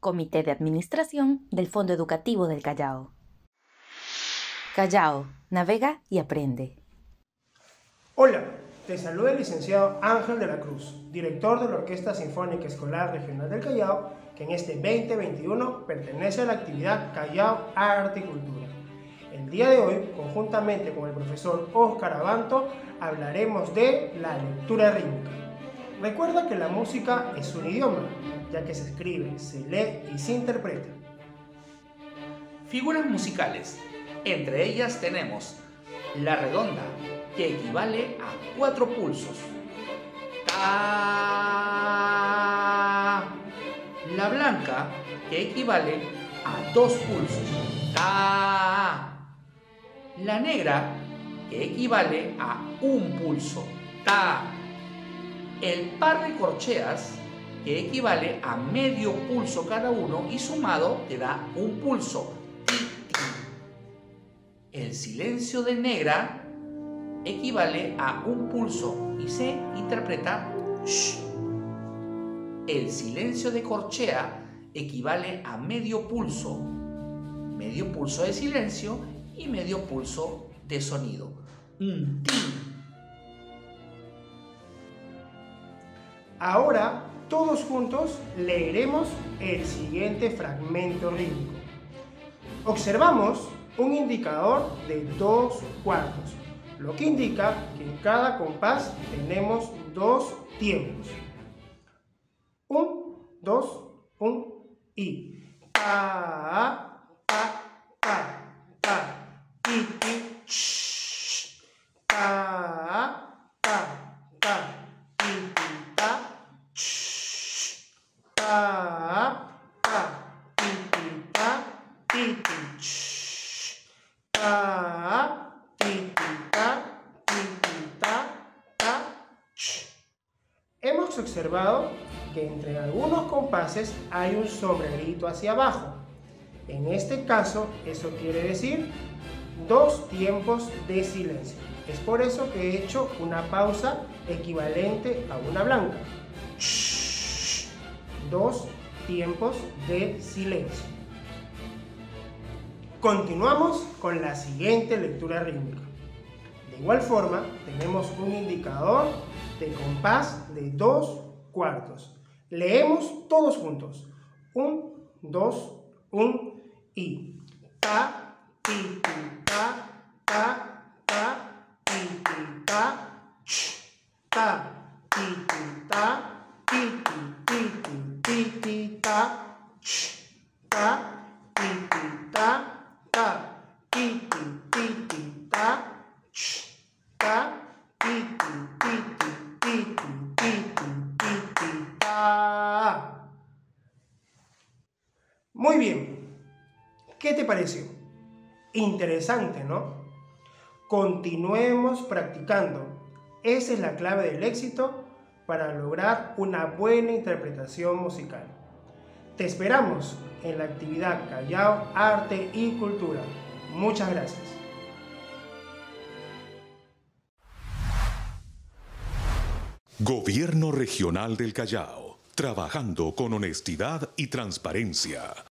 Comité de Administración del Fondo Educativo del Callao. Callao, navega y aprende. Hola, te saluda el licenciado Ángel de la Cruz, director de la Orquesta Sinfónica Escolar Regional del Callao, que en este 2021 pertenece a la actividad Callao Arte y Cultura. El día de hoy, conjuntamente con el profesor Óscar Abanto, hablaremos de la lectura rítmica. Recuerda que la música es un idioma, ya que se escribe, se lee y se interpreta. Figuras musicales. Entre ellas tenemos la redonda, que equivale a cuatro pulsos. Ta. La blanca, que equivale a dos pulsos. Ta. La negra, que equivale a un pulso. Ta el par de corcheas, que equivale a medio pulso cada uno y sumado te da un pulso. El silencio de negra equivale a un pulso y se interpreta. El silencio de corchea equivale a medio pulso, medio pulso de silencio y medio pulso de sonido. Un Ahora, todos juntos leeremos el siguiente fragmento rítmico. Observamos un indicador de dos cuartos, lo que indica que en cada compás tenemos dos tiempos. Un, dos, un y. Pa, pa, pa, pa, ti, ti, sh, pa, Hemos observado que entre algunos compases hay un sombrerito hacia abajo. En este caso, eso quiere decir dos tiempos de silencio. Es por eso que he hecho una pausa equivalente a una blanca. Dos tiempos de silencio. Continuamos con la siguiente lectura rítmica. Igual forma, tenemos un indicador de compás de dos cuartos. Leemos todos juntos. Un, dos, un y. Ta, ti, ti, ta, ta, ta, ti, ti, ta, ch, ta, ti, ti, ta, ti, ti, ti, ti, ti, ti, ta, ch, ta, ti, ti, ta, ta, bien. ¿Qué te pareció? Interesante, ¿no? Continuemos practicando. Esa es la clave del éxito para lograr una buena interpretación musical. Te esperamos en la actividad Callao Arte y Cultura. Muchas gracias. Gobierno Regional del Callao, trabajando con honestidad y transparencia.